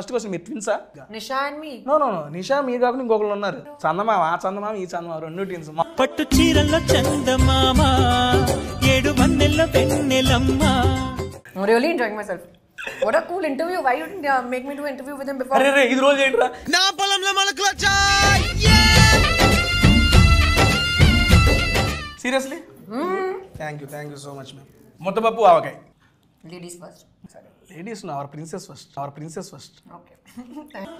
First question మీరు ట్విన్సా Nisha and me? No no no. Nisha మీరు కాకుండా ఇంకొకరు ఉన్నారు. చందమామ ఆ చందమామ ఈ చందమామ రెండు ట్విన్స్ పట్టు చీరల్లో చందమామ ఏడు myself. What a cool interview. Why you didn't uh, make me do interview with him before? అరే రే ఇది రోజు ఏంట్రా? నా పొలంలో మొలకలు seriously thank you thank you so much ma'am ముద్దపప్పు ఆవకాయ. Ladies first. Ladies our princess first our princess first Okay.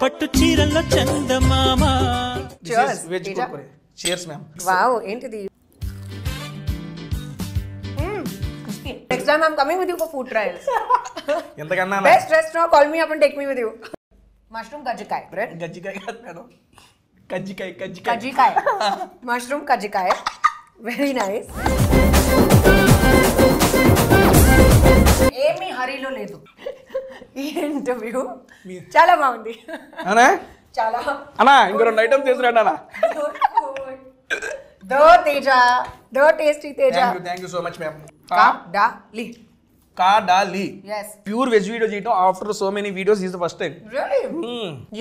పట్టు చీరల్లో చందమామ Cheers, veg Teja. Kurkure cheers ma'am wow, ఏంటిది Mm, crispy. Next time I'm coming with you for food trials. ఎంతకన్నా Best restaurant, call me up and take me with you. Mushroom kajjikai bread. గజ్జికాయ కాదు madam కజ్జికాయ కజ్జికాయ Kajjikai. Mushroom kajjikai. Very nice. ఏమీ హరీలో లేదు. ఈ ఇంటర్వ్యూ చాలా బాగుంది. అనా? చాలా. అన్నా ఇంకో రెండు ఐటమ్స్ చేసినాడు అన్న. దో తేజ దో tasty Teja. Thank you thank you so much ma'am Kadali. Pure veg video చేయటం after so many videos is the first time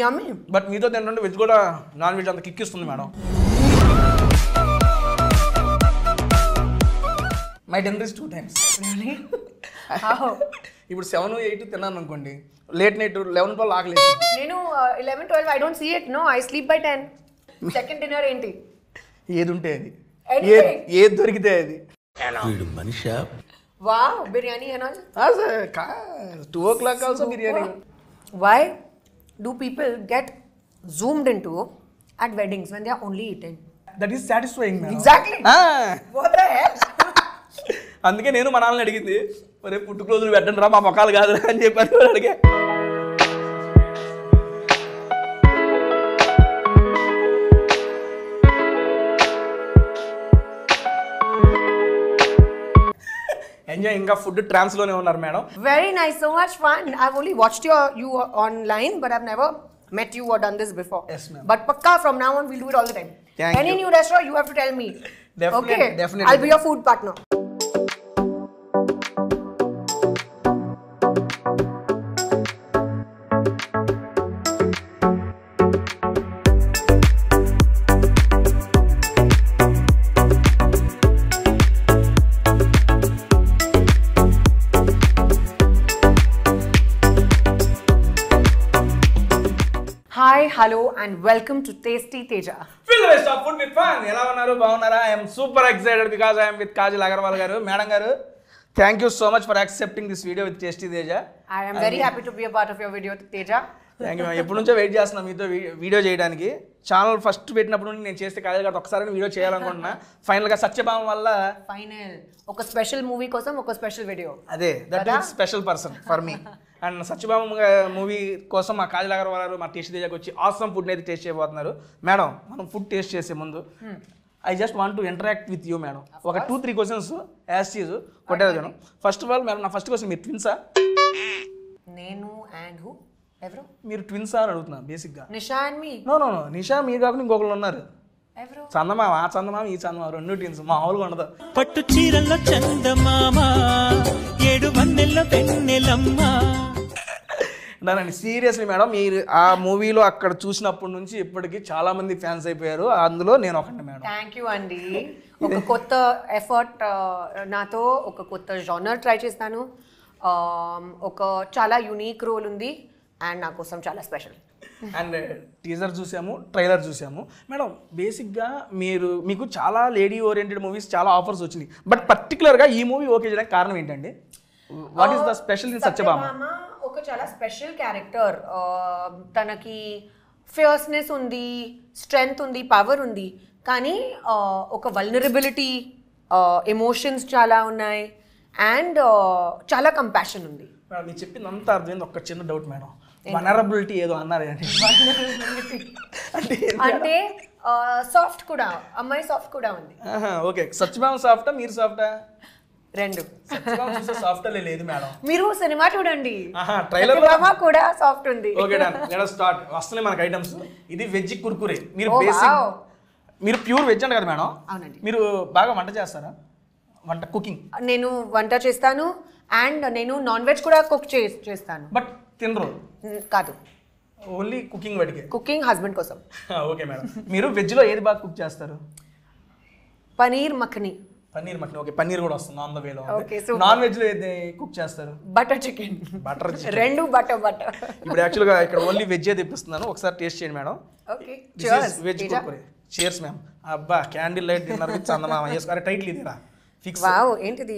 yummy but మీతో తింటుంటే వెజ్ కూడా నాన్ వెజ్ అంత కిక్ ఇస్తుంది madam my dinner is two times ఇప్పుడు seven eight తిన్నాను అనుకోండి late night eleven twelve ఆకలేదు నేను eleven twelve I don't see it no I sleep by ten second dinner ఏంటి? ఏది ఉంటే అది. ఏది ఏది దొరికితే అది. Wow biryani and all two o'clock also biryani. Why do people get zoomed into at weddings when they are only eating? That is satisfying exactly. What the hell? అందుకే నేను మా నాన్నని అడిగింది రేపు పుట్టుకరోజులు పెట్టండి రా మా మొక్కలు కాదు అని చెప్పాను అడిగే. ఎంజాయ్ ఇంకా ఫుడ్ ట్రాన్స్ ఉన్నారు madam. Very nice so much fun I only watch online but I never met you what done this before restaurant food partner hello and welcome to tasty teja fill rest of food with fun ఎలా ఉన్నారు? బాగున్నారా? I'm super excited because I'm with Kajal Aggarwal garu. Madam గారు thank you so much for accepting this video with tasty Teja am very happy to be a part of your video teja. Thank you ఎప్పటి నుంచో wait చేస్తున్నాం మీతో video చేయడానికి. Channel first పెట్టినప్పుడు నుండి నేను చేస్తే కాజల్ గారు ఒకసారి వీడియో చేయాలనుకుంటున్నా. ఫైనల్గా సత్యభామ వల్ల ఫైనల్ ఒక స్పెషల్ మూవీ కోసం ఒక స్పెషల్ వీడియో అదే that? Is special person for me and Satyabhama movie కోసం మా కాజల్ అగర్వాల్ గారు మా టేస్ట్ తేజకి వచ్చి ఆసమ్ ఫుడ్ అయితే టేస్ట్ చేయబోతున్నారు. మేడం మనం ఫుడ్ టేస్ట్ చేసే ముందు I just want to interact with you madam ఒక టూ త్రీ క్వశ్చన్స్ యాజ్ చీజ్ కొట్టేదాను ఫస్ట్ ఆఫ్ ఆల్ మేడం నా ఫస్ట్ క్వశ్చన్ మీరు ట్విన్సా నేను అండ్ హూ ఎవరు? మీరు ట్విన్సా అని అడుగుతున్నా బేసిక్గా Nisha and me no no no Nisha మీరు కాకుండా ఇంకొకరు ఉన్నారు. ఎవరు? చందమామ ఆ చందమామ ఈ చందమామ రెండు ట్విన్స్ మామూలుగా ఉండదు. పట్టు చీరల్లో చందమామ ఏడు వన్నెల్లో వెన్నెలమ్మ. నానండి సీరియస్లీ మేడం మీరు ఆ మూవీలో అక్కడ చూసినప్పటి నుంచి ఇప్పటికి చాలా మంది ఫ్యాన్స్ అయిపోయారు. అందులో నేను ఒకటి మేడం థ్యాంక్ యూ అండి. ఒక కొత్త ఎఫర్ట్ నాతో ఒక కొత్త జానర్ ట్రై చేస్తాను. ఒక చాలా యూనిక్ రోల్ ఉంది. అండ్ నా కోసం చాలా స్పెషల్ అండ్ టీజర్ చూసాము ట్రైలర్ చూసాము. మేడం బేసిక్గా మీరు మీకు చాలా లేడీ ఓరియంటెడ్ మూవీస్ చాలా ఆఫర్స్ వచ్చినాయి. బట్ పర్టికులర్గా ఈ మూవీ ఓకే చేయడానికి కారణం ఏంటండి? What is the special in Satyabhama ఒక చాలా స్పెషల్ క్యారెక్టర్ తనకి ఫియర్స్నెస్ ఉంది స్ట్రెంగ్త్ ఉంది పవర్ ఉంది. కానీ uh, ఒక వల్నరబిలిటీ ఎమోషన్స్ చాలా ఉన్నాయి. అండ్ చాలా కంపాషన్ ఉంది. మేడం మీరు చెప్పింది అంతా అర్థమైంది. ఒక చిన్న డౌట్ మేడం వనరబిలిటీ ఏదో అన్నారు అంటే సాఫ్ట్ కూడా అమ్మాయి సాఫ్ట్ కూడా ఉంది. ఓకే సత్యభామ సాఫ్టా మీరు సాఫ్టా రెండు. సాఫ్టా లేదు మేడం. మీరు సినిమా చూడండి. సత్యభామ కూడా? సాఫ్ట్ ఉంది. ఓకే డన్ లెట్ స్టార్ట్ వస్తున్నాయి మనకి ఐటమ్స్ ఇది వెజ్ కుర్కురే. మీరు బేసిక్. మీరు ప్యూర్ వెజ్ అంట కదా మేడం? అవునండి. మీరు బాగా వంట చేస్తారా? వంట కుకింగ్ నేను వంట చేస్తాను అండ్ నేను నాన్ వెజ్ కూడా కుక్ చేస్తాను. బట్ తినరు? కాదు. ఓన్లీ కుకింగ్ వాటికే కుకింగ్ హస్బెండ్ కోసం. Okay madam. మీరు వెజ్లో ఏది బాగా కుక్ చేస్తారు? పనీర్ మఖని పన్నీర్ మటన్. ఓకే పన్నీర్ కూడా వస్తుంది ఆన్ ద వేలో. నాన్ వెజ్లో ఏది కుక్ చేస్తారు? Butter chicken. బటర్ రెండు బటర్ బటర్. ఇప్పుడు యాక్చువల్గా ఇక్కడ ఓన్లీ వెజ్జే తెప్పిస్తున్నాను. ఒకసారి టేస్ట్ చేయండి madam. Okay veg Kurkure cheers ma'am అబ్బా క్యాండిల్ లైట్ డిన్నర్ విత్ చందమామ అరే టైటిల్ ఇదేరా ఫిక్స్ వావ్ ఏంటిది?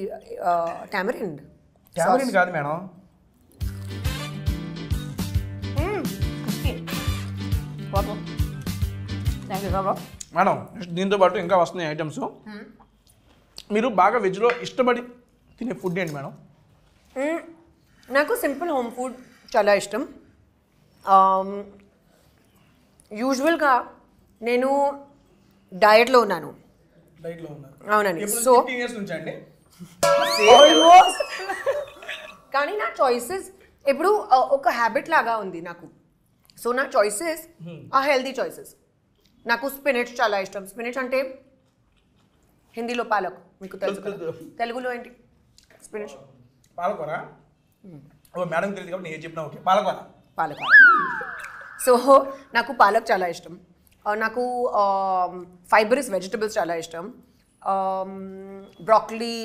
టామరిండ్ టామరిన్ కాదు మేడం. బాబా. మేడం దీంతో పాటు ఇంకా వస్తున్నాయి ఐటమ్స్. మీరు బాగా వెజ్లో ఇష్టపడి తినే ఫుడ్ ఏంటి మేడం? నాకు సింపుల్ హోమ్ ఫుడ్ చాలా ఇష్టం. యూజువల్గా నేను డయట్లో ఉన్నాను. అవునండి. సో కానీ నా చాయిసెస్ ఇప్పుడు ఒక హ్యాబిట్ లాగా ఉంది నాకు. సో నా చాయిసెస్ ఆ హెల్తీ చాయిసెస్ నాకు స్పినచ్ చాలా ఇష్టం. స్పినచ్ అంటే హిందీలో పాలక్. మీకు తెలుసు. తెలుగులో ఏంటి? స్పినచ్ పాలకూర? ఓ మేడం తెలియదు కాబట్టి నేను చెప్పిన ఓకే. పాలకూర? పాలక్ సో నాకు పాలక్ చాలా ఇష్టం. నాకు ఫైబరస్ వెజిటబుల్స్ చాలా ఇష్టం. బ్రాక్లీ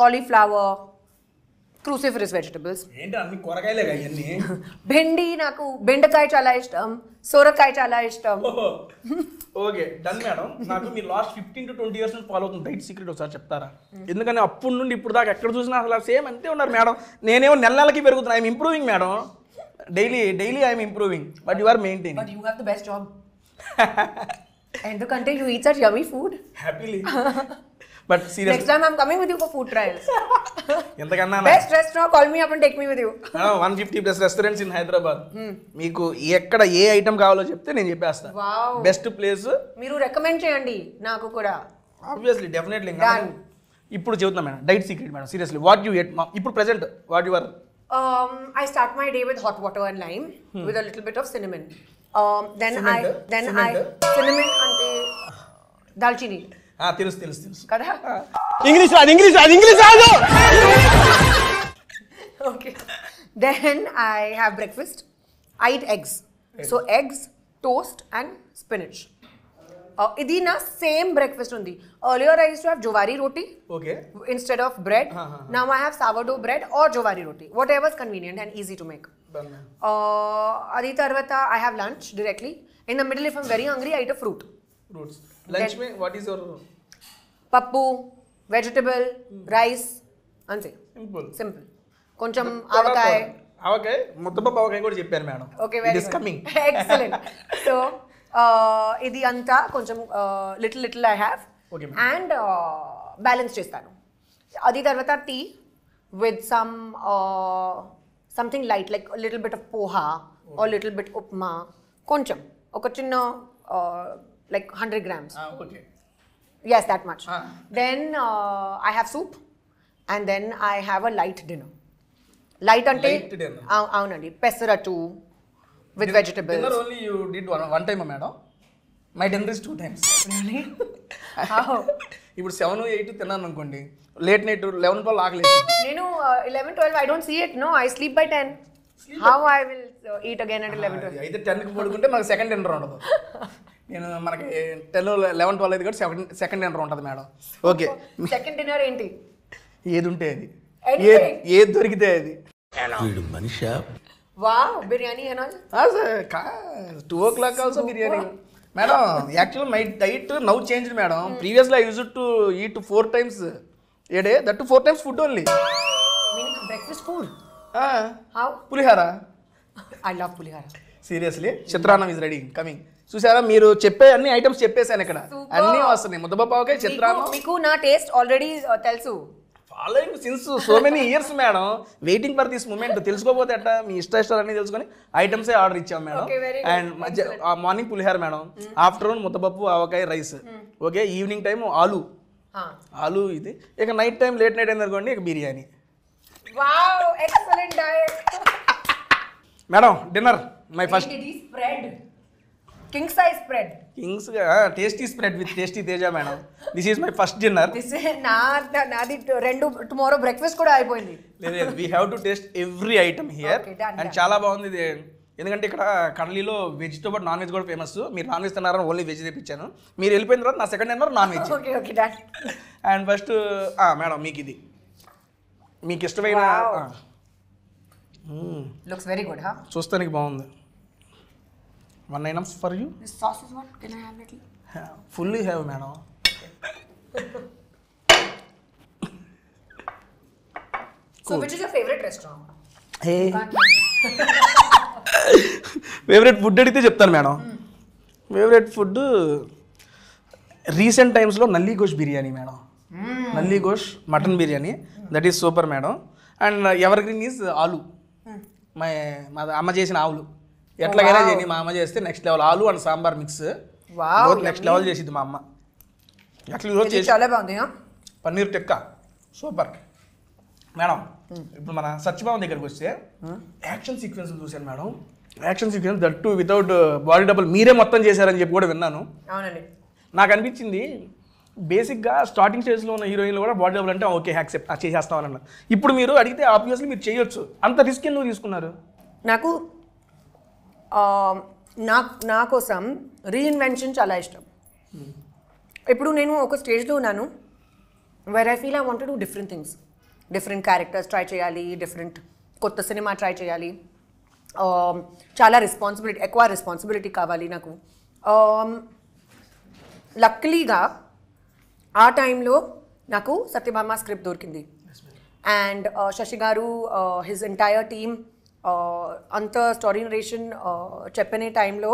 కాలీఫ్లవర్ క్రూసిఫరస్ వెజిటబుల్స్ ఏంటి అన్ని కూరగాయలే అవన్నీ భెండి నాకు బెండకాయ చాలా ఇష్టం సొరకాయ చాలా ఇష్టం. ఓకే డన్ మేడం నాకు మీరు last fifteen to twenty years నుంచి ఫాలో అవుతుంది డైట్ సీక్రెట్ ఒకసారి చెప్తారా? ఎందుకని అప్పటి నుండి ఇప్పుడు దాకా ఎక్కడ చూసినా అసలు సేమ్ అంతే ఉన్నారు మేడం నేనేమో నెల నెలకి పెరుగుతున్నా. I'm improving madam daily daily I'm improving but you are maintain but you have the best job ఎందుకంటే you ate yummy food happily but serious next time I'm coming with you for food trials ఎంతకన్నా best restaurant call me up and take me with you one fifty plus restaurants in Hyderabad మీకు ఎక్కడ ఏ item కావాలో చెప్తే నేను చెప్పేస్తాను. Best place మీరు recommend చేయండి నాకు కూడా. Obviously definitely. ఇప్పుడు చెబుతున్నా madam. Diet secret madam seriously what you ate ఇప్పుడు present what your Um, I start my day with hot water and lime with a little bit of cinnamon. Um, then I Cement? then? I cinnamon dalchini. తెలుసు తెలుసు తెలుసు kada English రాదు English రాదు English రాదు okay. Then I have breakfast. I eat eggs. So eggs, toast and spinach. Uh, ఇది నా same breakfast ఉంది earlier I used to have jowari roti okay instead of bread. Now I have sourdough bread or jowari roti, whatever is convenient and easy to make. Uh, అది తర్వాత I have lunch directly in the middle if I'm very hungry I a fruit fruits lunch may what is your pappu vegetable rice అంతే. Simple simple కొంచెం ఆవకాయ. ఆవకాయ? ముద్దపప్పు ఆవకాయ కూడా చెప్పారు madam. Okay very is coming excellent so ఇది అంతా కొంచెం little little I have. And balance చేస్తాను. అది తర్వాత tea with some something light like little bit of poha or little bit upma కొంచెం. ఒక చిన్న like hundred grams okay yes that much. Ah. then uh, i have soup and then i have a light dinner. Light ante Light dinner. అవు- అవునండి. Pesarattu with vegetables dinner only you did one one time madam my dinner is two times ఇప్పుడు seven eight తిన్నాను అనుకోండి. Late night eleven twelve ఆకలేదు నేను eleven twelve I don't see it no I sleep by ten how I will eat again at eleven twelve అయితే టెన్కి పడుకుంటే మనకి second dinner ఉండదు. నేను మనకి టెన్ లెవెన్ ట్వెల్వ్ అయితే కూడా సెకండ్ సెకండ్ డిన్నర్ ఉంటుంది మేడం. ఓకే. సెకండ్ డిన్నర్ ఏంటి? ఏది ఉంటే అది. ఏది ఏది దొరికితే అది. వీడు Manisha? Wow biryani two o'clock also biryani. Madam actual my diet now change madam. Previously I use to eat four times. A day that four times food only. Meaning breakfast food how? Pulihora? I love pulihora. Seriously. చిత్రాన్నం is ready. Coming. చూసారా? మీరు చెప్పే అన్ని items చెప్పేశాను ఇక్కడ. అన్నీ వస్తున్నాయి. ముద్దపప్పావకాయ చిత్రాన్నం. మీకు నా టేస్ట్ ఆల్రెడీ తెలుసు. Following since so many years madam waiting for this moment తెలుసుకోపోతే అట్ట మీ ఇష్ట ఇష్టాలు అన్ని తెలుసుకొని ఐటమ్సే ఆర్డర్ ఇచ్చాం మేడం. అండ్ మధ్య మార్నింగ్ పులిహార మేడం ఆఫ్టర్నూన్ ముద్దపప్పు ఆవకాయ రైస్ ఓకే ఈవినింగ్ టైం ఆలు. ఆలు ఇది. ఇక నైట్ టైం లేట్ నైట్ అయింది అనుకోండి ఇక biryani. Madam dinner my first king size spread kings tasty spread with tasty Teja madam this is my first dinner this నా నాది రెండు టుమారో బ్రేక్ఫాస్ట్ కూడా అయిపోయింది. లేదు we have to taste every item here and. చాలా బాగుంది ఇది. ఎందుకంటే ఇక్కడ కడలీలో పాటు నాన్ వెజ్ కూడా ఫేమస్ మీరు నాన్ వెజ్ తిన్నారని ఓన్లీ వెజ్ తెప్పించాను. మీరు వెళ్ళిపోయిన తర్వాత నా second dinner non veg okay okay done and first madam మీకు ఇది. మీకు ఇష్టమైన. లుక్స్ వెరీ గుడ్ చూస్తానికి బాగుంది. One items for you fully have madam favourite restaurant hey favourite food అడిగితే చెప్తాను మేడం ఫేవరెట్ ఫుడ్ రీసెంట్ టైమ్స్లో nalli gosht biryani madam nalli gosht mutton biryani. That is super madam and evergreen is aloo. మా మా అమ్మ చేసిన ఆవులు. ఎట్లాగైనా చేయని మా అమ్మ చేస్తే next level aloo and sambar mix next level చేసింది మా అమ్మ. ఎట్లా చాలా బాగుంది పన్నీర్ టిక్కా. సూపర్ మేడం ఇప్పుడు మన సత్యభావం దగ్గరికి వస్తే యాక్షన్ సీక్వెన్స్ చూశాను madam. Action sequence that to without body double మీరే మొత్తం చేశారని చెప్పి కూడా విన్నాను. అవునండి. నాకు అనిపించింది బేసిక్గా స్టార్టింగ్ స్టేజ్లో ఉన్న హీరోయిన్లు కూడా బాడీ డబుల్ అంటే ఓకే యాక్సెప్ట్ చేసేస్తామని అన్నారు. ఇప్పుడు మీరు అడిగితే ఆబ్వియస్లీ మీరు చేయొచ్చు. అంత రిస్క్ ఎందుకు తీసుకున్నారు? నాకు నా నా కోసం రీఇన్వెన్షన్ చాలా ఇష్టం. ఇప్పుడు నేను ఒక స్టేజ్లో ఉన్నాను where I feel I want do different things different characters try చేయాలి డిఫరెంట్ కొత్త సినిమా ట్రై చేయాలి. చాలా రెస్పాన్సిబిలిటీ ఎక్కువ రెస్పాన్సిబిలిటీ కావాలి నాకు. లక్కలీగా ఆ టైంలో నాకు సత్యభామ స్క్రిప్ట్ దొరికింది. అండ్ శశి గారు హిజ్ ఎంటైర్ టీమ్ అంత స్టోరీ నరేషన్ చెప్పిన టైంలో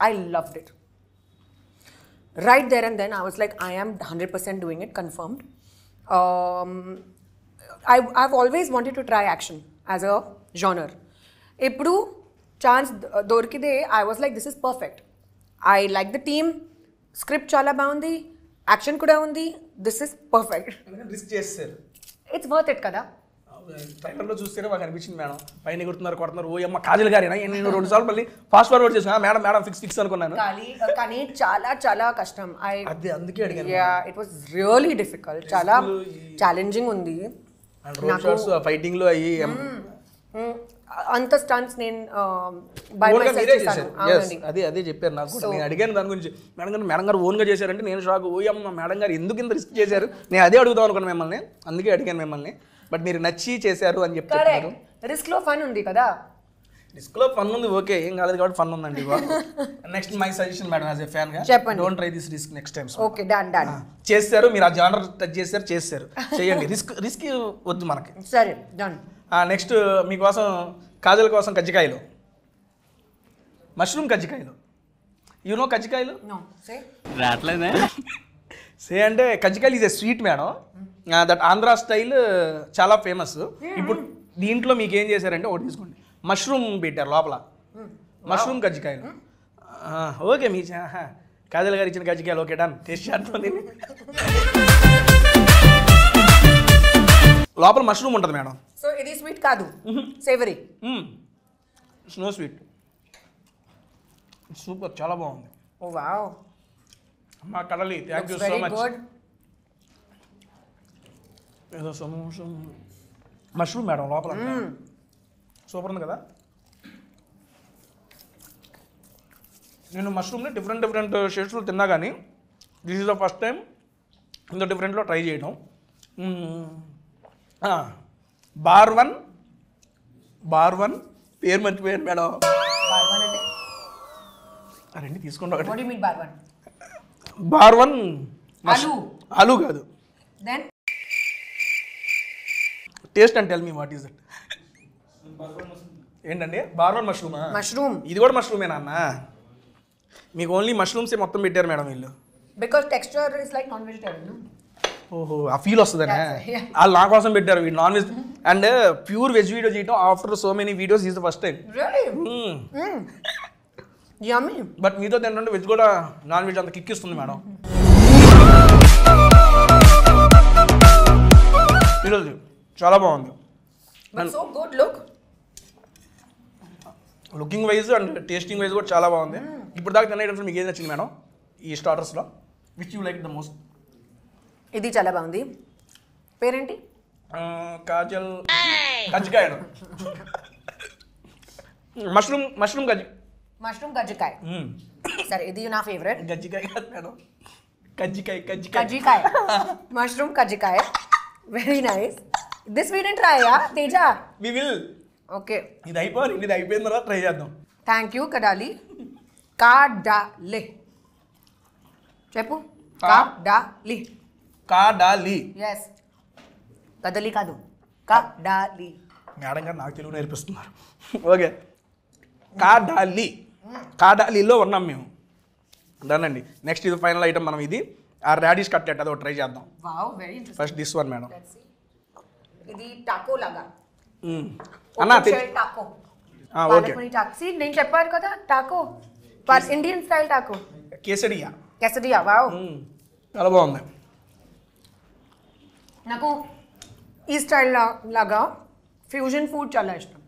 I loved it right there and then i was like i am 100% doing it confirmed. Um, I, i've always wanted to try action as a genre. ఇప్పుడు chance దొరికితే I was like this is perfect I like the team script చాలా బాగుంది action కూడా ఉంది this is perfect risk చేస్తారు it's worth it కదా ట్రైలర్లో చూస్తేనే మాకు అనిపించింది మేడం. పైన కొడుతున్నారు కొడుతున్నారు. ఓ అమ్మ కాజల్ గారేనా? నేను రెండు సార్లు మళ్ళీ ఫాస్ట్ ఫార్వర్డ్ చేసిన మేడం మేడం ఫిక్స్ ఫిక్స్ అనుకున్నాను. కానీ కానీ చాలా చాలా కష్టం. అదే అందుకే అడిగాను yeah it was really difficult చాలా ఛాలెంజింగ్ ఉంది. అండ్ రోడ్ షాట్స్ ఫైటింగ్లో అయ్యి Mm, అంత స్టన్స్ నేను Yes, అదే అదే చెప్పారు నాకు. నేను అడిగాను దాని గురించి. మేడం గారు మేడం గారు ఓన్గా చేశారంటే నేను షాక్. ఓ అమ్మ మేడం గారు ఎందుకు ఇంత రిస్క్ చేశారు? నేను అదే అడుగుదాం అనుకున్నాను మిమ్మల్ని. అందుకే అడిగాను మిమ్మల్ని. బట్ మీరు నచ్చి చేశారు అని కరెక్ట్ రిస్క్లో ఫన్ ఉంది కదా? రిస్క్లో ఫన్ ఉంది ఓకే ఏం కాలేదు కాబట్టి ఫన్ ఉందండి next my suggestion madam as a ఫ్యాన్గా. చెప్పండి. Don't try this risk next time okay done done చేస్తారు మీరు ఆ జానర్ టచ్ చేశారు చేస్తారు. చేయండి. రిస్క్ రిస్క్ వద్దు మనకి. సరే డన్ నెక్స్ట్ మీకోసం కాజల్ కోసం కజ్జికాయలు. మష్రూమ్ కజ్జికాయలు. యు నో కజ్జికాయలు? నో సే రావట్లేదే సే అంటే కజ్జికాయలు is a sweet madam that Andhra style చాలా ఫేమస్ ఇప్పుడు దీంట్లో మీకు ఏం చేశారంటే ఒకటి తీసుకోండి. మష్రూమ్ పెట్టారు లోపల. మష్రూమ్ కజ్జికాయలు ఓకే మీ. కాజల్ గారు ఇచ్చిన కజ్జికాయలు ఓకే డన్ టేస్ట్ చేస్తాం దీన్ని. లోపల మష్రూమ్ ఉంటుంది మేడం. సో ఇది స్వీట్ కాదు. సేవరీ స్నో స్వీట్ సూపర్ చాలా బాగుంది. ఓ వావ్ మా కడలి థ్యాంక్ యూ సో మచ్ ఏదో సమోసం మష్రూమ్ మేడం లోపల సూపర్ ఉంది కదా? నేను మష్రూమ్ని డిఫరెంట్ డిఫరెంట్ షేడ్స్లో తిన్నా కానీ this is the first time ఇంత డిఫరెంట్లో ట్రై చేయడం బార్ వన్ బార్ వన్ పేరు మర్చిపోయాను మేడం. బార్వన్ అంటే? బార్ వన్ ఆలు. ఆలు కాదు. Then taste and tell me what is that ఏంటండి? బార్ వన్ మష్రూమా? మష్రూమ్. ఇది కూడా మష్రూమేనా అన్న మీకు ఓన్లీ మష్రూమ్సే మొత్తం పెట్టారు మేడం వీళ్ళు. Because texture is like non vegetarian ఓహో ఆ ఫీల్ వస్తుందనే. వాళ్ళు నా కోసం పెట్టారు వీళ్ళు non veg and pure veg video చేయడం after so many videos is the first time yummy but మీతో తింటుంటే వెజ్ కూడా నాన్ వెజ్ అంత కిక్ ఇస్తుంది మేడం. ఈరోజు చాలా బాగుంది. So good look looking wise and tasting wise కూడా చాలా బాగుంది. ఇప్పుడు దాకా తిన్న ఐటమ్స్ మీకు ఏది నచ్చింది మేడం? ఈ స్టార్టర్స్లో which you like the most ఇది చాలా బాగుంది. పేరేంటి? కాజల్ కజ్జికాయ మష్రూమ్ మష్రూమ్ గజ్జి మష్రూమ్ కజ్జికాయ. మ్మ్. సరే ఇది నా ఫేవరెట్ గజ్జికాయ కాదు మేడం. కజ్జికాయ కజ్జికాయ. కజ్జికాయ. Mushroom kajjikaya. Very nice this we didn't try Teja? We will okay ఇది అయిపోవాలి. ఇది అయిపోయిన తర్వాత ట్రై చేద్దాం. థ్యాంక్ యూ కడాలి కాడాలి చెప్పు. కాడాలి కాడాలి ఎస్ కదలి కాదు. కాడాలి మేడం గారు నాకు తెలుగు నేర్పిస్తున్నారు. ఓకే కాడాలి కాడాలిలో ఉన్నాం మేము. దానండి నెక్స్ట్ ఇది ఫైనల్ ఐటమ్ మనం ఇది. ఆ రాడిష్ కట్లెట్ అది ఒకటి ట్రై చేద్దాం. Wow very interesting first this one madam ఇది టాకో లాగా. అన్న టాకో ఓకే. టాక్సీ నేను చెప్పాను కదా taco Indian style taco quesadilla quesadilla wow. చాలా బాగుంది. నాకు ఈ స్టైల్ లాగా ఫ్యూజన్ ఫుడ్ చాలా ఇష్టం.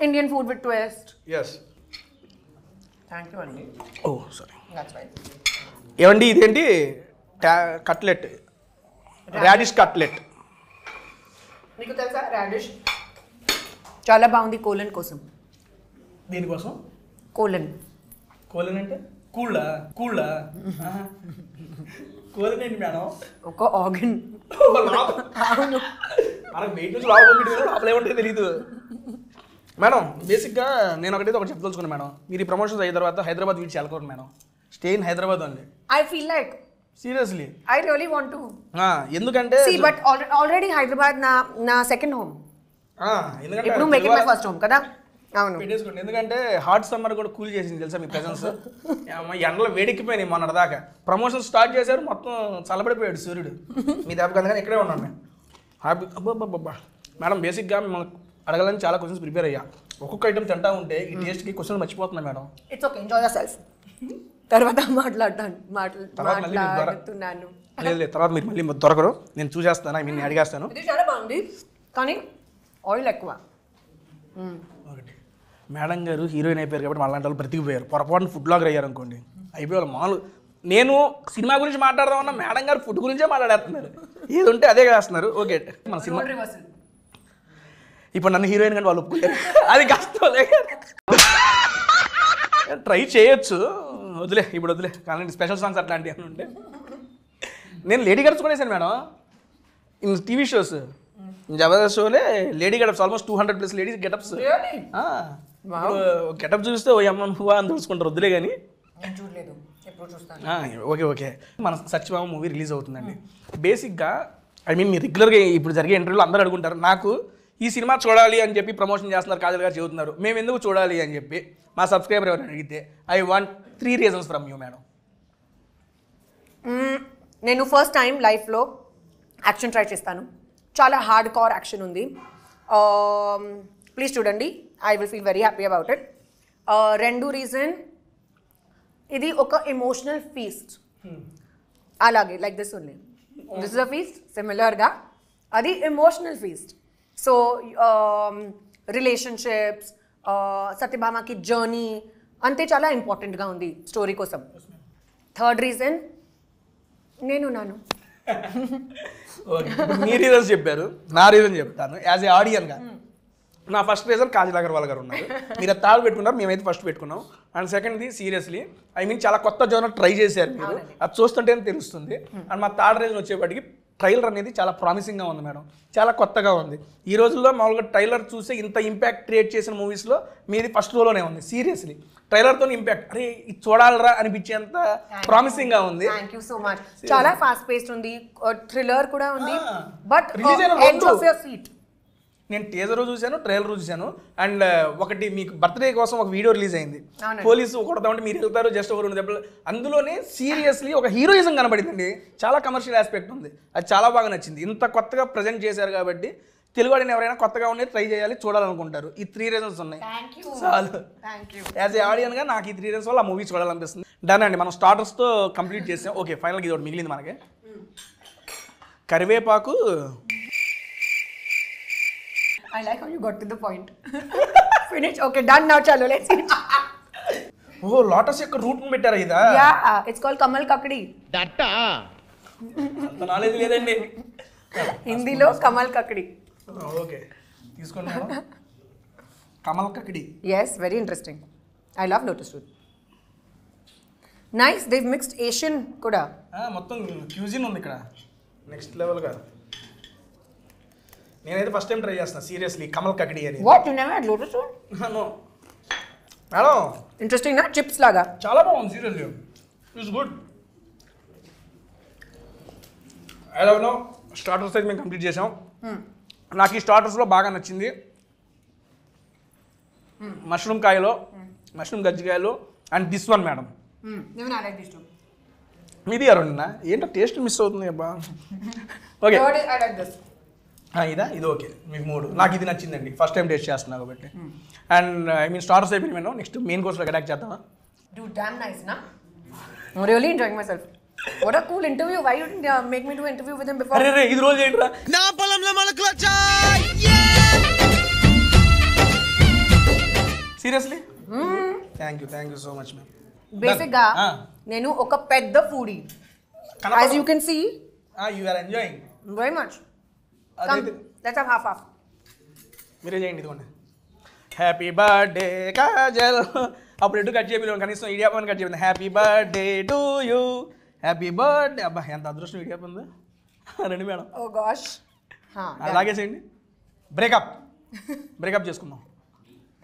Indian food with twist yes thank you అండి ఓ సారీ ఏమండి ఇదేంటి? కట్లెట్ రాడిష్ కట్లెట్ మీకు తెలుసా రాడిష్ చాలా బాగుంది కోలన్ కోసం. దీనికోసం? కోలన్. కోలన్ అంటే? కూళ్ళా? కూళ్ళా? కోలన్ ఏంటి మేడం? ఒక ఆర్గన్. అవును. మనకు బయట నుంచి లోపల ఏముంటే తెలియదు మేడం బేసిక్గా నేను ఒకటైతే ఒకటి చెప్పదలుచుకున్నాను మేడం మీరు ఈ ప్రమోషన్స్ అయిన తర్వాత హైదరాబాద్ వీడిచి వెళ్ళకూడదు మేడం స్టే ఇన్ హైదరాబాద్ అండి I feel like seriously I really want to ఎందుకంటే సీ బట్ ఆల్రెడీ హైదరాబాద్ నా నా సెకండ్ హోమ్ ఎందుకంటే ఇప్పుడు make it my first home కదా? అవును. పెట్టేసుకోండి. ఎందుకంటే హాట్ సమ్మర్ కూడా కూల్ చేసింది తెలుసా మీ ప్రెజెన్స్ ఎండలో వేడెక్కిపోయినాయి మొన్నటి దాకా ప్రమోషన్ స్టార్ట్ చేశారు మొత్తం చల్లబడిపోయాడు సూర్యుడు. మీ దెబ్బ కానీ ఇక్కడే ఉన్నాను హ్యాపీ మేడం బేసిక్గా మిమ్మల్ని అడగాలని చాలా క్వశ్చన్స్ ప్రిపేర్ అయ్యా. ఒక్కొక్క ఐటమ్ తింటా ఉంటే ఈ టేస్ట్కి question మర్చిపోతున్నా madam. It's okay enjoy the self తర్వాత మాట్లాడతాను మాట్లాడుతున్నాను. లేదు లేదు తర్వాత మీరు మళ్ళీ దొరకరు. నేను చూసేస్తాను ఐ మీన్ అడిగేస్తాను. ఇది చాలా బాగుంది. కానీ ఆయిల్ ఎక్కువ. ఒకటి. మేడం గారు హీరోయిన్ అయిపోయారు కాబట్టి మళ్ళీ వాళ్ళు బ్రతికిపోయారు. పొరపాటున ఫుడ్ బ్లాగర్ అయ్యారు అనుకోండి. అయిపోయారు మామూలు. నేను సినిమా గురించి మాట్లాడదామన్నా మేడం గారు ఫుడ్ గురించే మాట్లాడేస్తున్నారు. ఏది ఉంటే అదే చేస్తున్నారు. ఓకే. మన సినిమా ఇప్పుడు నన్ను హీరోయిన్ కంటే వాళ్ళు ఒప్పుకోలేరు. అది కష్టం ట్రై చేయొచ్చు. వదిలే ఇప్పుడు వదిలే. కానీ స్పెషల్ సాంగ్స్ అట్లాంటివి అని ఉంటే. నేను లేడీ గడప్స్ కూడా వేసాను madam. In TV shows. Jabardasth Sholay lady getups almost two hundred plus ladies getups. Getup చూస్తే ఓ అమ్మ నువ్వా అని తెలుసుకుంటారు వద్దులే కానీ చూడలేదు. Okay okay. మన సత్యభామ మూవీ రిలీజ్ అవుతుందండి. బేసిక్గా ఐ మీన్ మీరు రెగ్యులర్గా ఇప్పుడు జరిగే ఇంటర్వ్యూలో అందరూ అడుగుంటారు నాకు ఈ సినిమా చూడాలి అని చెప్పి ప్రమోషన్ చేస్తున్నారు కాజల్ గారు చెబుతున్నారు. మేము ఎందుకు చూడాలి అని చెప్పి మా సబ్స్క్రైబర్ ఎవరైనా అడిగితే I want three reasons from you madam. నేను ఫస్ట్ టైం లైఫ్లో యాక్షన్ ట్రై చేస్తాను. చాలా హార్డ్ కార్ యాక్షన్ ఉంది. ప్లీజ్ చూడండి. I will feel very happy about it. రెండు రీజన్. ఇది ఒక ఎమోషనల్ ఫీస్ట్. అలాగే like this only. This is a feast సిమిలర్గా అది ఎమోషనల్ ఫీస్ట్. సో రిలేషన్షిప్స్ సత్యభామకి జర్నీ అంతే చాలా ఇంపార్టెంట్గా ఉంది స్టోరీ కోసం థర్డ్ రీజన్ నేను నాను ఓకే ఇప్పుడు మీ రీజన్స్ చెప్పారు నా రీజన్ చెప్తాను యాజ్ ఏ ఆడియన్గా నా ఫస్ట్ రీజన్ కాజల్ అగర్వాల్ గారు ఉన్నారు. మీరు థర్డ్ పెట్టుకున్నారు మేమైతే ఫస్ట్ పెట్టుకున్నాం. అండ్ సెకండ్ది సీరియస్లీ ఐ మీన్ చాలా కొత్త జోనర్ ట్రై చేశారు మీరు. అది చూస్తుంటేనే తెలుస్తుంది. అండ్ మా థర్డ్ రీజన్ వచ్చేప్పటికి ట్రైలర్ అనేది చాలా ప్రామిసింగ్గా ఉంది మేడం. చాలా కొత్తగా ఉంది. ఈ రోజుల్లో మామూలుగా ట్రైలర్ చూస్తే ఇంత ఇంపాక్ట్ క్రియేట్ చేసిన మూవీస్లో మీది ఫస్ట్ రోలోనే ఉంది సీరియస్లీ ట్రైలర్తో ఇంపాక్ట్ అరే ఇది చూడాలరా అనిపించేంత ప్రామిసింగ్గా ఉంది. థ్యాంక్ యూ సో మచ్ చాలా ఫాస్ట్ పేస్డ్ ఉంది థ్రిల్లర్ కూడా ఉంది Ah. బట్ Release అయిన నేను టేజర్ చూశాను ట్రైలర్ చూశాను. అండ్ ఒకటి మీకు బర్త్డే కోసం ఒక వీడియో రిలీజ్ అయింది. పోలీసు కొడతామంటే మీరు వెళ్తారు జస్ట్ ఒక రెండు దెబ్బలు. అందులోనే సీరియస్లీ ఒక హీరోయిజం కనబడిందండి. చాలా కమర్షియల్ ఆస్పెక్ట్ ఉంది. అది చాలా బాగా నచ్చింది. ఇంత కొత్తగా ప్రజెంట్ చేశారు కాబట్టి తెలుగు వాడిని ఎవరైనా కొత్తగా ఉండి ట్రై చేయాలి చూడాలనుకుంటారు. ఈ త్రీ రీజన్స్ ఉన్నాయి. చాలు. యాజ్ ఏ ఆడియన్గా నాకు ఈ త్రీ రీజన్స్ వల్ల ఆ మూవీ చూడాలనిపిస్తుంది. డన్ అండి. మనం స్టార్టర్స్తో కంప్లీట్ చేసాం. ఓకే ఫైనల్గా ఇది ఒకటి మిగిలింది మనకి. కరివేపాకు I like how you got to the point finish? Okay, done. Now. Chalo, let's eat. Oh lotus యొక్క రూట్ పెట్టారా ఇదా? Yeah, it's called Kamal Kakdi. అంత నాలెడ్జ్ లేదండి. హిందీలో కమల్ కక్కడి ఓకే. తీసుకోండి kamal kakdi yes very interesting I love lotus root nice Dev mixed Asian కూడా ఆ, మొత్తం క్యూజిన్ ఉంది ఇక్కడ. నెక్స్ట్ లెవెల్గా నేనైతే ఫస్ట్ టైం ట్రై చేస్తున్నా. సీరియస్లీ కమల్ కక్కడి అని what you never lotus. Madam interesting నా చిప్స్ లాగా చాలా బాగుంది seriously it's good I love no starters అయితే మేము కంప్లీట్ చేసాం. నాకు ఈ స్టార్టర్స్లో బాగా నచ్చింది. మష్రూమ్ కాయలో మష్రూమ్ గజ్జికాయలు అండ్ దిస్ వన్ మేడం. మీది అరుణ్ ఏంటో టేస్ట్ మిస్ అవుతుంది అబ్బా. ఓకే ఇదా? ఇది ఓకే. మీకు మూడు. నాకు ఇది నచ్చిందండి. ఫస్ట్ టైం టేస్ట్ చేస్తున్నా కాబట్టి. అండ్ ఐ మీన్ స్టార్టర్స్ అయిపోయింది మేము. నెక్స్ట్ మెయిన్ కోర్స్లో అటాక్ చేద్దామా? Nice, na? I'm really enjoying myself. What a cool interview. Why you didn't uh, make me do interview with him before? అరే రే ఇది రోజు చేయండి రా నా పొలంలో మొలకలొచ్చా seriously thank you thank you so much ma'am Basic గా నేను ఒక పెద్ద foodie as you can see you are enjoying very much half half మీరే చేయండి ఇదిగోండి. Happy birthday Kajal. అప్పుడు ఎటు కట్ చేయలేదు కనీసం ఇడియాపని కట్ చెప్పింది happy birthday to you happy birthday అబ్బా ఎంత అదృష్టం ఇడియాప ఉంది. రండి మేడం. ఓ గాష్ లాగేసేయండి బ్రేకప్ బ్రేకప్ చేసుకుందాం.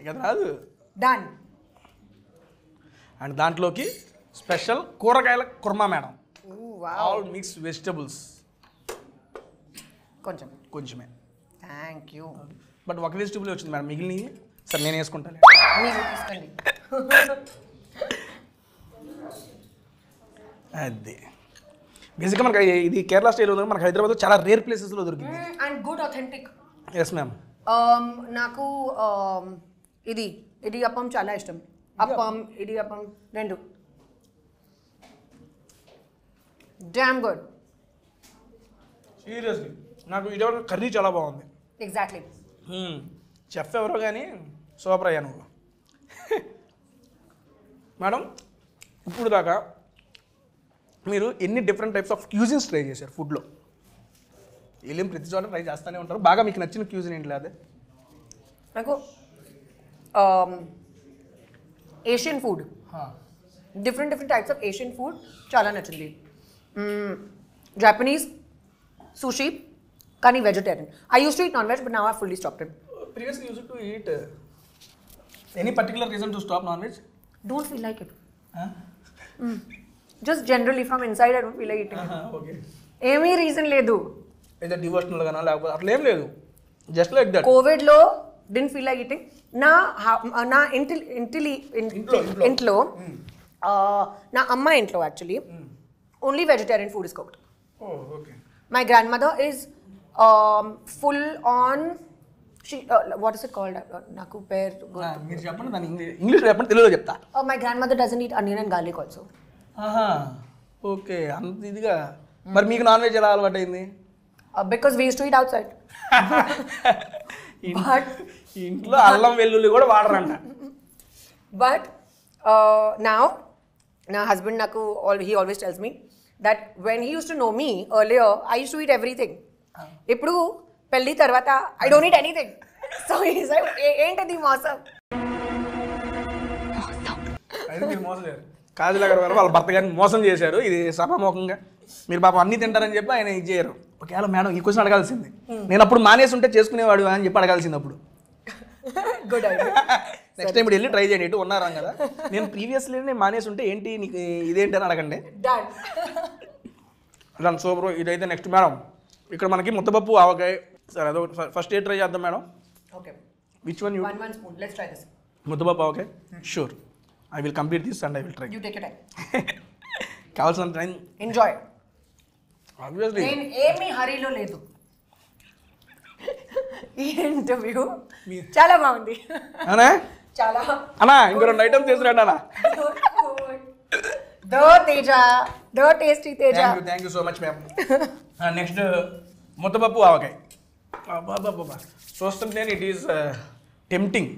ఇక రాదు. డన్ అండ్ దాంట్లోకి స్పెషల్ కూరగాయల kurma madam. All mix vegetables కొంచెం. కొంచెమే. థ్యాంక్ యూ బట్ ఒక వెజిటబుల్ వచ్చింది మేడం. మిగిలినవి సరే నేను వేసుకుంటాను అది. బేసిక్గా మనకి ఇది కేరళ స్టైల్ ఉంది మనకి హైదరాబాద్ చాలా రేర్ ప్లేసెస్లో దొరికింది. And good authentic yes ma'am నాకు um, ఇది ఇది అప్పం చాలా ఇష్టం. అప్పం ఇది అప్పం రెండు. డామ్ గుడ్ సీరియస్లీ నాకు ఇది కర్రీ చాలా బాగుంది. ఎగ్జాక్ట్లీ చెఫ్ ఎవరో కానీ సూపర్ అయ్యా నువ్వు. మేడం ఇప్పుడు దాకా మీరు ఎన్ని different types of cuisines try చేశారు ఫుడ్లో వెళ్ళిన ప్రతి చోట ట్రై చేస్తూనే ఉంటారు. బాగా మీకు నచ్చిన క్యూజిన్ ఏంటి అదే నాకు Asian food different different types of Asian food చాలా నచ్చింది. Japanese sushi కానీ vegetarian I use to eat non veg but నా I fully stop it previously use to eat any particular reason to stop non veg don't feel like it just generally from inside I don't feel like eating okay ఏమీ reason లేదు అయితే devotional గానా లేకపోతే అట్లా ఏం లేదు just like that కోవిడ్లో dent feel like ఇటింగ్ నా హా- నా ఇంటి ఇంటిలి ఇంట్లో, ఇంట్లో. ఇంట్లో ఆ, నా అమ్మ ఇంట్లో actually only vegetarian food is cooked oh okay my grandmother is full on what is it called నాకు పేరు మీరు చెప్పండి ఇంగ్లీష్ ఇంగ్లీష్లో చెప్పండి తెలుగులో చెప్తా. My grandmother doesn't eat onion and garlic also okay అంత ఇదిగా. మరి మీకు నాన్ వెజ్ ఎలా అలవాటు అయింది? Because we to eat outside but ఇంట్లో అల్లం వెల్లుల్లి కూడా వాడరంట. బట్ uh, now నా హస్బెండ్ నాకు he always tells me that when he used to know me earlier I used to eat everything ఇప్పుడు పెళ్ళి తర్వాత I don't eat anything so ఏంటది మోసం? కాజుల గారు వాళ్ళ భర్త గారిని మోసం చేశారు. ఇది సభాముఖంగా. మీరు పాపం అన్ని తింటారని చెప్పి ఆయన ఇది చేయరు. ఒకవేళ మేడం ఈ క్వశ్చన్ అడగాల్సింది. నేను అప్పుడు మానేసి ఉంటే చేసుకునేవాడు అని చెప్పి అడగాల్సింది అప్పుడు గుడ్ ఐడియా నెక్స్ట్ టైం వెళ్ళి ట్రై చేయండి. ఇటు ఉన్నారా కదా. నేను ప్రీవియస్లీ నేను మానేసి ఉంటే ఏంటి నీకు ఇదేంటి అని అడగండి. డన్ సూపర్ ఇదైతే నెక్స్ట్ మేడం. ఇక్కడ మనకి ముద్దపప్పు ఆవకాయ సరే అదో ఫస్ట్ ఏ ట్రై చేద్దాం madam. Okay. Which one you one one spoon let's try this ముద్దపప్పు ఆవకాయ? Sure I will complete this and I will try you take it కావాల్సిన టైం ఎంజాయ్ ఆబ్వియస్లీ నేను ఏమీ హరీలో లేదు. ఈ ఇంటర్వ్యూ చాలా బాగుంది. అనా? చాలా. అన్నా ఇంకో రెండు ఐటమ్స్ చేసిరండి అన్న దో తేజ. దో tasty Teja. Thank you thank you so much ma'am next ముద్దపప్పు ఆవకాయ. బాబా చూస్తుంటే it is tempting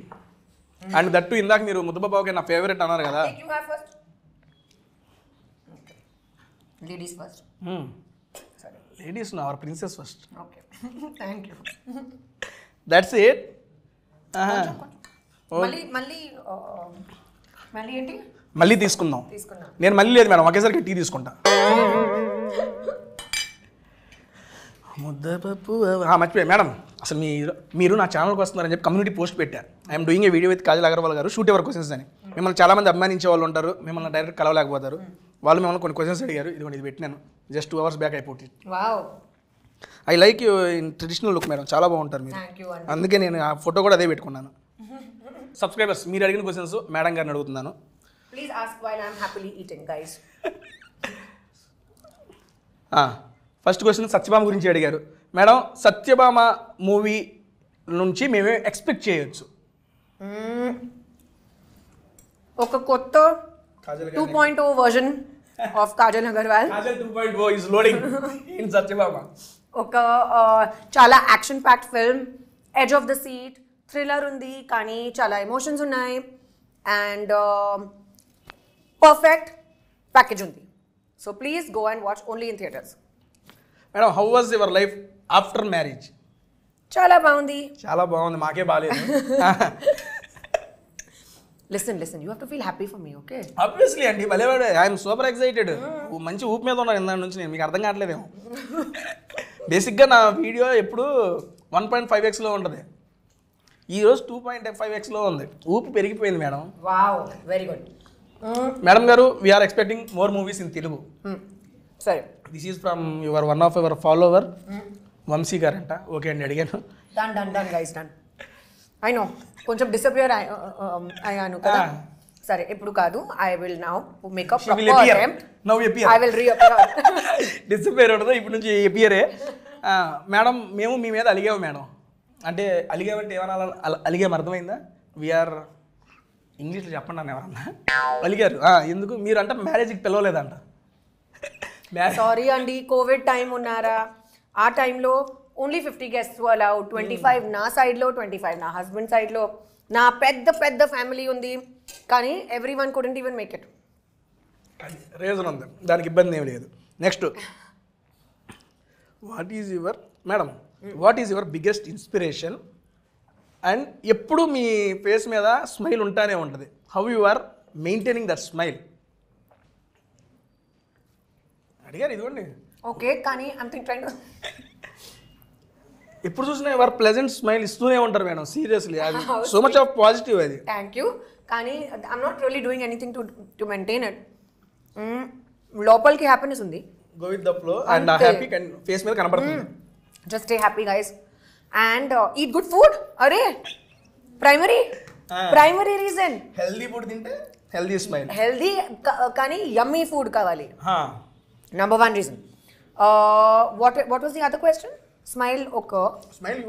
and that ఇందాక మీరు ముద్దబాబుకి నా ఫేవరెట్ అన్నారు కదా. First. Sorry. Ladies our princess first Okay. Thank you. That's it మళ్ళీ మళ్ళీ ఆ, మళ్ళీ ఏంటి? మళ్ళీ తీసుకుందాం. నేను మళ్ళీ లేదు మేడం ఒకేసారికి టీ తీసుకుంటా. ముద్దపప్పు ఆ, మర్చిపోయా మేడం అసలు మీరు మీరు నా ఛానల్కి వస్తున్నారని చెప్పి కమ్యూనిటీ పోస్ట్ పెట్టారు I'm doing a video with Kajal Agarwal garu shoot ever questions అని. మిమ్మల్ని చాలా మంది అభిమానించే వాళ్ళు ఉంటారు మిమ్మల్ని డైరెక్ట్ కలవలేకపోతారు. వాళ్ళు మిమ్మల్ని కొన్ని క్వశ్చన్స్ అడిగారు ఇదిగోండి ఇది పెట్టినాను. జస్ట్ టూ అవర్స్ బ్యాక్ అయిపోతుంది. I like you in traditional look madam. చాలా బాగుంటారు మీరు. అందుకే నేను ఆ ఫోటో కూడా అదే పెట్టుకున్నాను. సబ్స్క్రైబర్స్ మీరు అడిగిన క్వశ్చన్స్ మేడం గారిని అడుగుతున్నాను. Please ask while I'm happily eating guys first question Satyabhama గురించి అడిగారు. మేడం సత్యభామ మూవీ నుంచి మేమే ఎక్స్పెక్ట్ చేయొచ్చు. ఒక కొత్త two point O version of Kajal Agarwal. Two point O is loading in Satyabhama. ఒక చాలా action packed film edge of the seat thriller ఉంది కానీ చాలా ఎమోషన్స్ ఉన్నాయి. అండ్ పర్ఫెక్ట్ ప్యాకేజ్ ఉంది. So please go and watch only in theatres madam how was your life after marriage చాలా బాగుంది. చాలా బాగుంది. మాకే బాగాలేదు listen listen you have to feel happy for me okay obviously అండి భలేవాడు ఐఎమ్ సూపర్ ఎక్సైటెడ్ మంచి ఊపు మీద ఉన్నాను ఇందా నుంచి నేను. మీకు అర్థం కావట్లేదేమో. బేసిక్గా నా వీడియో ఎప్పుడు వన్ పాయింట్ ఫైవ్ ఎక్స్లో ఉంటుంది. ఈరోజు టూ పాయింట్ ఫైవ్ ఎక్స్లో ఉంది. ఊపు పెరిగిపోయింది madam wow very good madam garu we're expecting more movies in Telugu సరే. This is from your one of your follower Vamshi గారంట okay అండి అడిగాను. Done done done guys done I know కొంచెం disappear అయ్యాను కదా. Ah. సరే ఇప్పుడు కాదు. I will now make up. Now appear. I will reappear disappear ఉండదు ఇప్పుడు నుంచి ఎపియరే మేడం మేము మీ మీద అలిగాము మేడం అంటే అలిగామంటే ఏమన్నా అలిగాము అర్థమైందా? వీఆర్ ఇంగ్లీష్లో చెప్పండి అన్న ఎవరన్నా. అలిగారు. ఆ, ఎందుకు? మీరు అంటే మ్యారేజ్కి పిలవలేదంట. సారీ అండి కోవిడ్ టైం ఉన్నారా? ఆ టైంలో only fifty guests allow twenty five నా సైడ్లో ట్వంటీ ఫైవ్ నా హస్బెండ్ సైడ్లో నా పెద్ద పెద్ద ఫ్యామిలీ ఉంది కానీ everyone couldn't even make it reason ఉంది. దానికి ఇబ్బంది ఏమి లేదు. Next what is your madam what is your biggest inspiration and ఎప్పుడు మీ ఫేస్ మీద స్మైల్ ఉంటానే ఉంటుంది. How you are maintaining that smile అడిగారు ఇదిగోండి. ఓకే కానీ అంత ట్రైన్ ఎప్పుడు చూసినా ఎవరు ప్లెజెంట్ స్మైల్ ఇస్తూనే ఉంటారు మేడం సీరియస్లీ అది సో మచ్ ఆఫ్ పాజిటివ్ అది. థ్యాంక్ యూ కానీ I'm not really doing anything to to maintain it లోపలికి హ్యాపీనెస్ ఉంది. Go with the flow and. Happy face మీద కనబడుతుంది. Just stay happy guys and eat good food అరే primary. Primary reason healthy food తింటే healthy smile healthy కానీ yummy food కావాలి. Number one reason what what was the other question smile ఒక smile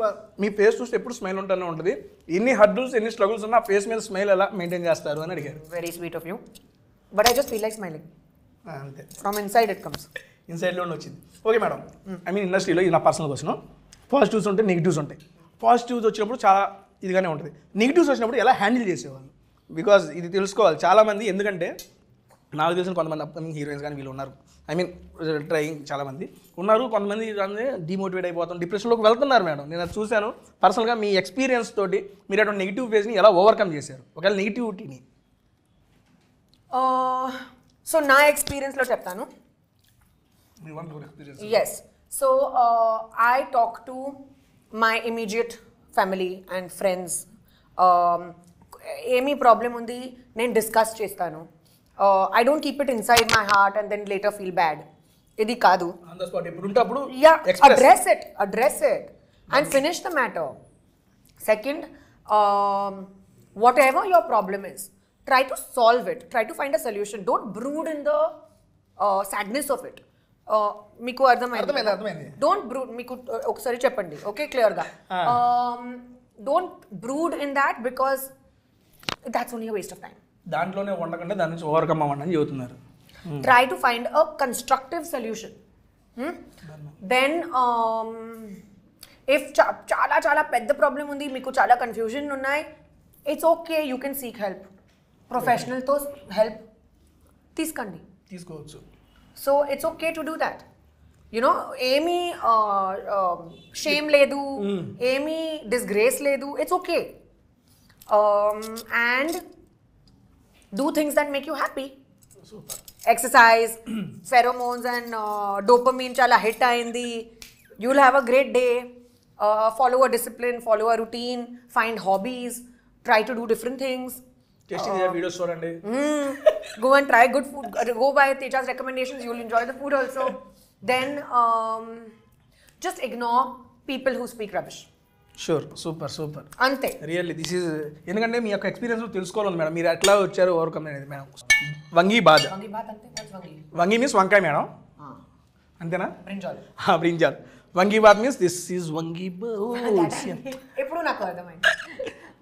మీ face చూస్తే ఎప్పుడు స్మైల్ ఉంటూనే ఉంటుంది. ఎన్ని హర్డల్స్ ఎన్ని స్ట్రగుల్స్ ఉన్నా ఫేస్ మీద స్మైల్ ఎలా మెయింటైన్ చేస్తారు అని అడిగారు. Very sweet of you but I just feel like smiling అంతే. ఫ్రమ్ ఇన్సైడ్ ఇట్ కమ్స్ ఇన్సైడ్లోనే వచ్చింది. ఓకే మేడం ఐ మీన్ ఇండస్ట్రీలో ఇది నా పర్సనల్ క్వశ్చన్ పాజిటివ్స్ ఉంటాయి నెగిటివ్స్ ఉంటాయి. పాజిటివ్స్ వచ్చినప్పుడు చాలా ఇదిగానే ఉంటుంది. నెగిటివ్స్ వచ్చినప్పుడు ఎలా హ్యాండిల్ చేసేవాళ్ళు? బికాజ్ ఇది తెలుసుకోవాలి. చాలామంది ఎందుకంటే నాకు తెలిసిన కొంతమంది అప్కమింగ్ హీరోయిన్స్ కానీ వీళ్ళు ఉన్నారు. ఐ మీన్ ట్రైయింగ్ చాలామంది ఉన్నారు కొంతమంది డిమోటివేట్ అయిపోతాం డిప్రెషన్లోకి వెళ్తున్నారు మేడం. నేను అది చూశాను. పర్సనల్గా మీ ఎక్స్పీరియన్స్ తోటి మీరు అటువంటి నెగిటివ్ ఫేజ్ని ఎలా ఓవర్కమ్ చేశారు? ఒకవేళ నెగిటివిటీని సో నా ఎక్స్పీరియన్స్లో చెప్తాను. uh, I talk to my immediate family and friends. Um, ఏమీ ప్రాబ్లం ఉంది? నేను డిస్కస్ చేస్తాను. I don't keep it inside my heart and then later feel bad ఇది కాదు ఆన్ ద స్పాట్ ఎప్పుడు ఉంటే అప్పుడు యా express. Address it address it and finish the matter second whatever your problem is try to solve it try to find a solution don't brood in the sadness of it మీకు అర్థమైంది, అర్థమైంది అర్థమైంది. Don't brood మీకు uh, ఒకసారి చెప్పండి. Okay క్లియర్గా don't brood in that because that's only waste of time దాంట్లోనే ఉండకుండా దాని నుంచి ఓవర్కమ్ అవ్వండి అని చెబుతున్నారు. A constructive solution. Hmm? then um, if చా- చాలా చాలా పెద్ద ప్రాబ్లం ఉంది మీకు చాలా కన్ఫ్యూజన్ ఉన్నాయి it's okay you can seek help ప్రొఫెషనల్తో help తీసుకోండి. తీసుకోవచ్చు. So it's okay to do that you know ఏమీ షేమ్ లేదు ఏమీ డిస్గ్రేస్ లేదు it's okay and Do things that make you happy super exercise pheromones and dopamine చాలా hit అయింది you will have a great day follow a discipline follow a routine find hobbies try to do different things tasty videos చూడండి go and try good food. Go by Teja's recommendations. You'll enjoy the food also. then um, just ignore people who speak rubbish. Sure super super Ante. Really this is ఎందుకంటే మీ యొక్క experience తెలుసుకోవాలి madam. మీరు ఎట్లా వచ్చారు overcome అనేది madam. వంగి బాధ? వంగి మీన్స్ వంకాయ మేడం. అంతేనా. Brinjal. Vangi bath means this is vangi ఎప్పుడు నాకు అర్థమైంది?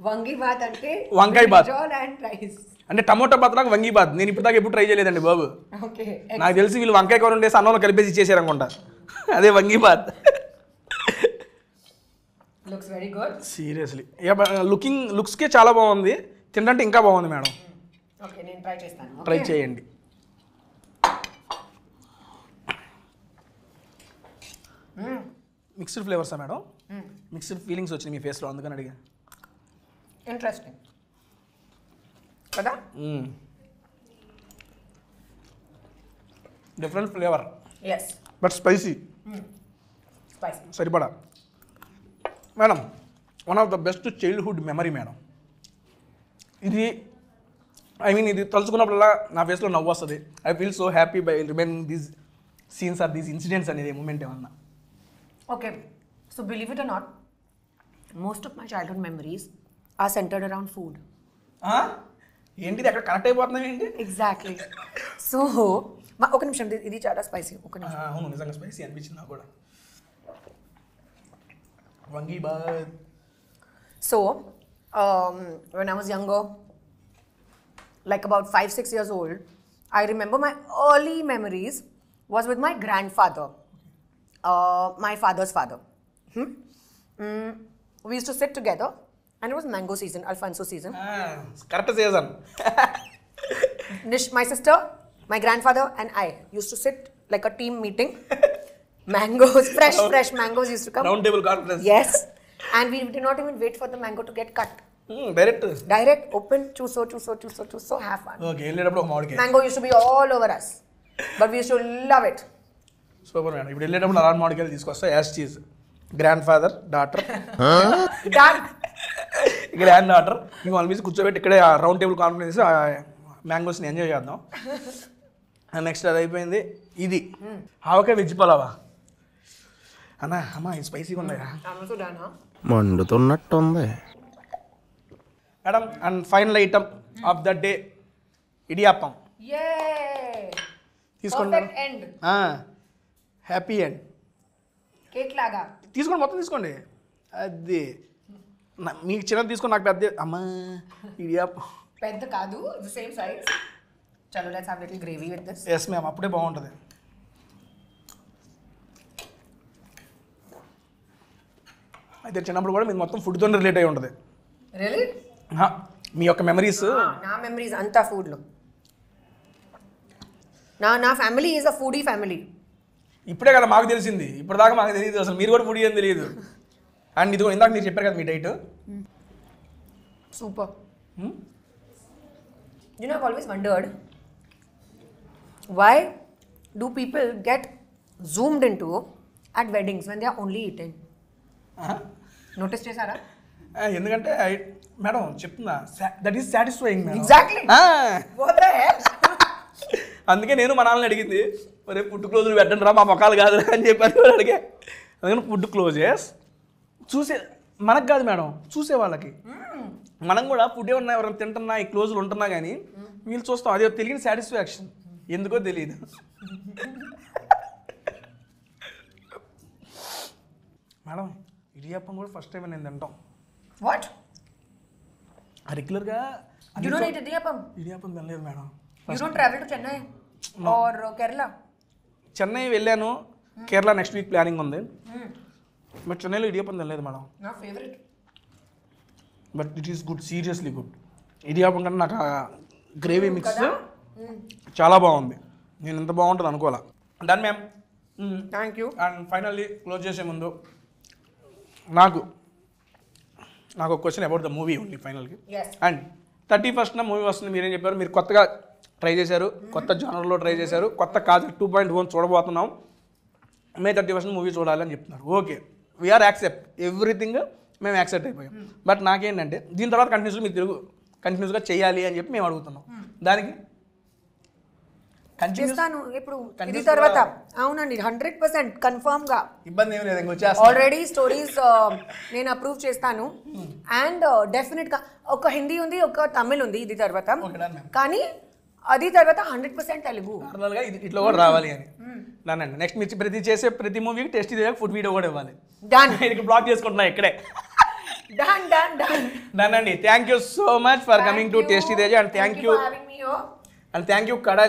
వంగి బాత్ అంటే వంకాయ బాత్. and rice. అంటే టమోటా బాత్ నాకు వంగి బాత్ నేను ఇప్పుడు దాకా ఎప్పుడు ట్రై చేయలేదండి బాబు. నాకు తెలిసి వీళ్ళు వంకాయ కూర ఉండేసి అన్నంలో కలిపేసి ఇచ్చేసారు అనుకుంటా అదే vangi bath Looks very good. Seriously looking లుక్స్కే చాలా బాగుంది. తింటే ఇంకా బాగుంది మేడం. Okay, నేను ట్రై చేస్తాను. ట్రై. చేయండి. మిక్స్డ్ ఫ్లేవర్సా మేడం? మిక్స్డ్ ఫీలింగ్స్ వచ్చినాయి మీ ఫేస్లో అందుకని అడిగా. ఇంట్రెస్టింగ్ కదా? Different flavour yes but spicy spicy సరిపడా. Madam one of the best childhood memory madam ఇది ఐ మీన్ ఇది తలుచుకున్నప్పుడల్లా నా ఫేస్లో నవ్వు వస్తుంది. I feel so happy by remind these scenes or these incidents అనేది మూమెంట్ ఏమన్నా. Okay, so believe it or not, most of my childhood memories are centered around food. ఆ? ఏంటిది? అక్కడ కనెక్ట్ అయిపోతున్నాయి ఏంటి? So, మా ఒక నిమిషం ఇది- చాలా స్పైసీ ఒక నిమిషం. అవును నిజంగా స్పైసీ అనిపించింది నాకు కూడా. So, um, when I was younger, like about five, six years old, I remember my early memories was with my grandfather, uh, my father's father. Hmm? Mm, we used to sit together, and it was mango season, Alfonso season. Ah, correct season. Nish, my sister, my grandfather, and I used to sit like a team meeting mangoes, fresh, fresh mangoes used to come. Round table conference Yes. And we did not even wait for the mango to get cut. Direct Direct, open, chuso, chuso, chuso, chuso, have ఒక మామిడికాయ Mango used to be all over us. But we used to love it. Super madam ఇప్పుడు వెళ్ళేటప్పుడు అలాంటి మామిడికాయలు తీసుకొస్తా as cheese grandfather daughter. Granddaughter మీకు వాళ్ళ మీద కూర్చోబెట్టి ఇక్కడే రౌండ్ టేబుల్ కాన్ఫరెన్స్ మ్యాంగోస్ని ఎంజాయ్ చేద్దాం నెక్స్ట్ అది అయిపోయింది ఇది ఆవకాయ వెజ్ పలావా అన్నా అమ్మా స్పైసీగా ఉన్నాయా? మండుతున్నట్టుంది. Madam and final item of the day idiyappam! తీసుకోండి. Happy and Cake laga. తీసుకోండి మొత్తం తీసుకోండి. అది మీకు చిన్నది తీసుకొని నాకు పెద్ద అమ్మా ఇడియాప్పం. పెద్ద కాదు let's have little gravy with this. Yes ma'am అప్పుడే బాగుంటుంది. అయితే చిన్నప్పుడు కూడా మీరు మొత్తం ఫుడ్తో రిలేట్ అయి ఉంటుంది. మీ యొక్క మెమరీస్ నా మెమరీస్ అంతా ఫుడ్లో నా నా family is a foodie family ఇప్పుడే కదా మాకు తెలిసింది. ఇప్పుడు దాకా మాకు తెలియదు. అసలు మీరు కూడా ఫుడ్ ఏం తెలియదు. అండ్ ఇది ఇందాక మీరు చెప్పారు కదా మీ diet super you know always wondered why do people get zoomed in to at weddings when they are only eating notice చేశారా? ఎందుకంటే మేడం చెప్తున్నా దట్ ఈస్ సాటిస్ఫైయింగ్ hell? అందుకే నేను మా నాన్నని అడిగింది మరి ఫుడ్ క్లోజులు పెట్టండి రా మా మొక్కలు కాదు అని చెప్పాను అడిగా. అందుకని ఫుడ్ క్లోజెస్ చూసే మనకు కాదు మేడం చూసే వాళ్ళకి. మనం కూడా ఫుడ్ ఏమన్నా ఎవరైనా తింటున్నా ఈ క్లోజులు ఉంటున్నా కానీ వీళ్ళు చూస్తాం అదే తెలియని సాటిస్ఫాక్షన్ ఎందుకో తెలియదు. మేడం ఇడియప్పం కూడా ఫస్ట్ టైం నేను తింటాం. What? రెగ్యులర్గా? ఇడియప్పం? తినలేదు మేడం. Chennai? Or uh, Kerala? Chennai వెళ్ళాను. కేరళ నెక్స్ట్ వీక్ ప్లానింగ్ ఉంది. బట్ చెన్నైలో ఇడియప్పం తినలేదు మేడం. నా favourite but it is good seriously good idiyappam కంటే నాకు గ్రేవీ మిక్స్ చాలా బాగుంది. నేను ఇంత బాగుంటుంది అనుకోవాలా. Done ma'am thank you and finally close చేసే ముందు నాకు నాకు ఒక క్వశ్చన్ అబౌట్ ద మూవీ ఉంది ఫైనల్కి. అండ్ థర్టీ ఫస్ట్న మూవీ వస్తుంది మీరేం చెప్పారు? మీరు కొత్తగా ట్రై చేశారు కొత్త జానర్లో ట్రై చేశారు కొత్త కాజు టూ పాయింట్ వన్ చూడబోతున్నాం. మే థర్టీ ఫస్ట్ మూవీ చూడాలి అని చెప్తున్నారు. ఓకే వీఆర్ యాక్సెప్ట్ ఎవ్రీథింగ్ మేము యాక్సెప్ట్ అయిపోయాం. బట్ నాకేంటంటే దీని తర్వాత కంటిన్యూస్గా మీరు తెలుగు కంటిన్యూస్గా చేయాలి అని చెప్పి మేము అడుగుతున్నాం. దానికి కంటిన్యూస్ చేస్తాను. ఇప్పుడు ఇది తర్వాత. అవునండి హండ్రెడ్ పర్సెంట్ కన్ఫర్మ్గా ఇబ్బంది ఏమి లేదు ఆల్రెడీ స్టోరీస్ నేను అప్రూవ్ చేస్తాను. అండ్ డెఫినెట్గా ఒక హిందీ ఉంది ఒక తమిళ్ ఉంది ఇది తర్వాత. కానీ అది తర్వాత హండ్రెడ్ పర్సెంట్ తెలుగు. ఇది ఇట్లా కూడా రావాలి అని. దానండి నెక్స్ట్ మీరు ప్రతి చేసే ప్రతి మూవీకి టెస్ట్ ఇది ఫుడ్ వీడియో కూడా ఇవ్వాలి. డన్ ఇది బ్లాక్ చేసుకుంటున్నా ఇక్కడే. Done done done దానండి thank you so much for coming to tasty Teja and thank you and thank you కడ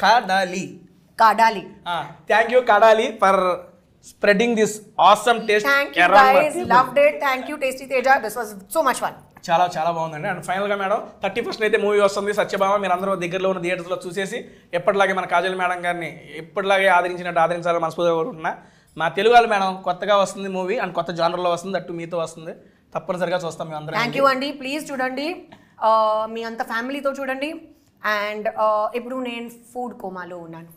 Kadali Kadali thank you Kadali for spreading this awesome taste thank you guys love that thank you tasty Teja this was so much fun చాలా చాలా బాగుందండి. And ఫైనల్గా madam thirty first అయితే movie వస్తుంది. సత్యభామ మీరు అందరూ దగ్గరలో ఉన్న థియేటర్స్లో చూసేసి ఎప్పటిలాగే మన కాజల్ మేడం గారిని ఎప్పటిలాగే ఆదరించినట్టు ఆదరించాలని మనస్ఫూర్తిగా కోరుకుంటున్నా. మా తెలుగు వాళ్ళు మేడం కొత్తగా వస్తుంది మూవీ అండ్ కొత్త జానర్లో వస్తుంది. అట్టు మీతో వస్తుంది. తప్పనిసరిగా చూస్తాం మేము అందరం థ్యాంక్ యూ అండి. ప్లీజ్ చూడండి. ఆ, మీ అంత ఫ్యామిలీతో చూడండి. అండ్ ఇప్పుడు నేను ఫుడ్ కోమాలో ఉన్నాను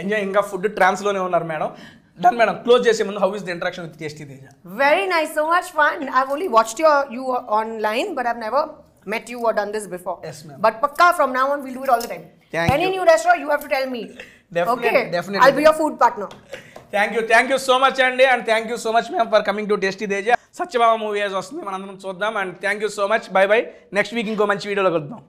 ఎంజాయ్ ఇంకా ఫుడ్ ట్రాన్స్లోనే ఉన్నారు మేడం డన్ మేడం క్లోజ్ చేసే ముందు how is the interaction with tasty Teja Very nice, so much fun. I've only watched your you online, but I've never met you or done this before. Yes, ma'am. But Pakka, from now on, we'll do it all the time. Thank Any you. new restaurant, you have to tell me. Definitely, okay, definitely. I'll be your food partner. Thank you thank you so much అండి and thank you so much ma'am for coming to tasty Teja Satyabhama movie వస్తుంది మనందరం చూద్దాం and thank you so much bye bye next week ఇంకో మంచి వీడియోలో కలుద్దాం